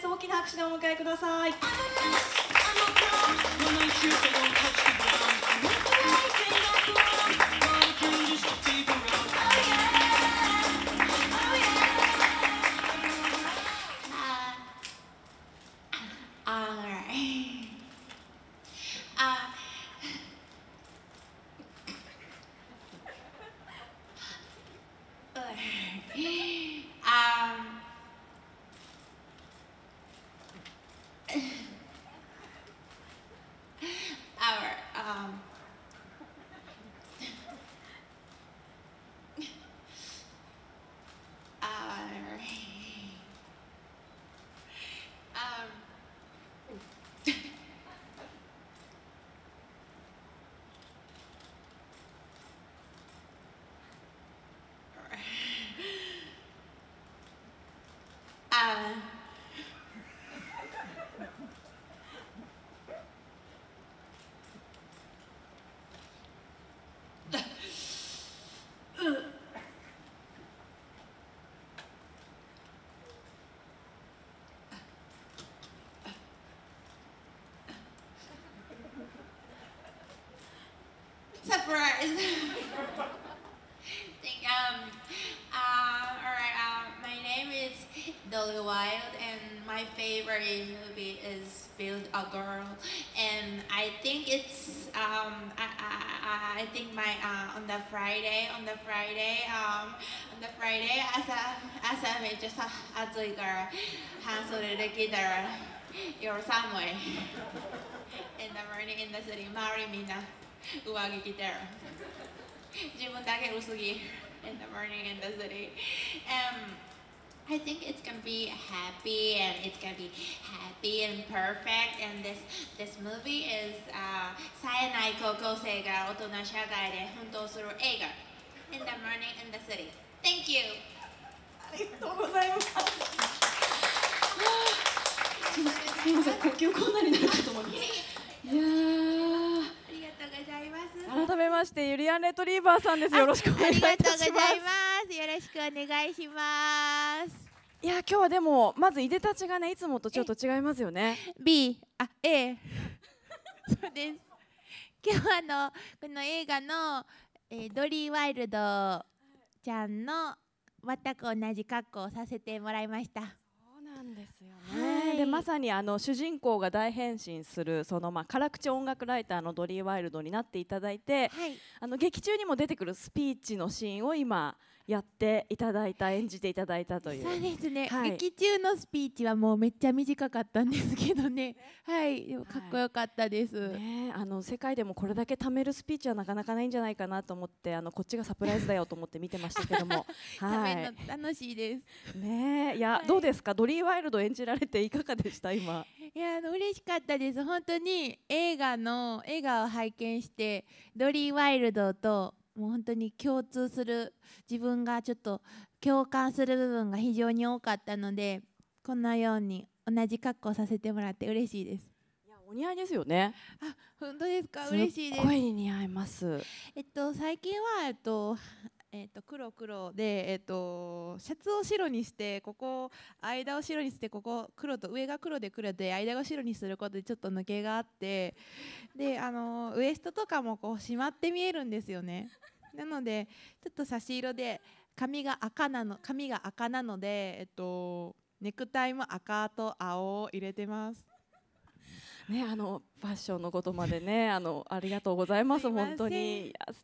です大きな拍手でお迎えください。surprise. Think, um, uh, all right, uh, my name is Dolly Wild, and my favorite movie is Build a Girl, and I think it's um, I, I, I think my uh, on the Friday on the Friday um, on the Friday as a as a major as a girl, 한소리를 기다려 your somewhere in the morning in the city, marry me now. 上着着てる。自分だけ薄着 in the morning in the city. Um, I think it's gonna be happy and it's gonna be happy and perfect. And this this movie is uh, 冴えない高校生が大人社会で奮闘する映画 In the morning in the city. Thank you. ありがとうございますすいません呼吸困難になるかと思いますいや ましてユリアンレトリーバーさんです。よろしくお願いいたします。ありがとうございます。よろしくお願いします。いや今日はでもまずいでたちがねいつもとちょっと違いますよね。B あ A そうです。今日はあのこの映画の、えードリー・ワイルドちゃんの全く同じ格好をさせてもらいました。そうなんですよはいでまさにあの主人公が大変身するそのまあ辛口音楽ライターのドリー・ワイルドになっていただいてはい。あの劇中にも出てくるスピーチのシーンを今やっていただいた演じていただいたという。そうですね、はい。劇中のスピーチはもうめっちゃ短かったんですけどね。はい。でもかっこよかったです、ね、あの世界でもこれだけ貯めるスピーチはなかなかないんじゃないかなと思ってあのこっちがサプライズだよと思って見てましたけども。はの楽しいです。いねいや、はい。どうですか？ドリー・ワイルド演じられていかがでした？今。いやあの嬉しかったです。本当に映画の映画を拝見してドリー・ワイルドともう本当に共通する自分がちょっと共感する部分が非常に多かったのでこのように同じ格好させてもらって嬉しいです。いやお似合いですよね。あ本当ですか？す嬉しいですっごい似合います。えっと最近はえっとえっと黒黒でえっとシャツを白にしてここ間を白にしてここ黒と上が黒で黒で間が白にすることでちょっと抜けがあってであのウエストとかもこう締まって見えるんですよね。なのでちょっと差し色で髪が赤なの髪が赤なのでえっとネクタイも赤と青を入れてます。ねあのファッションのことまでねあのありがとうございますま本当に。素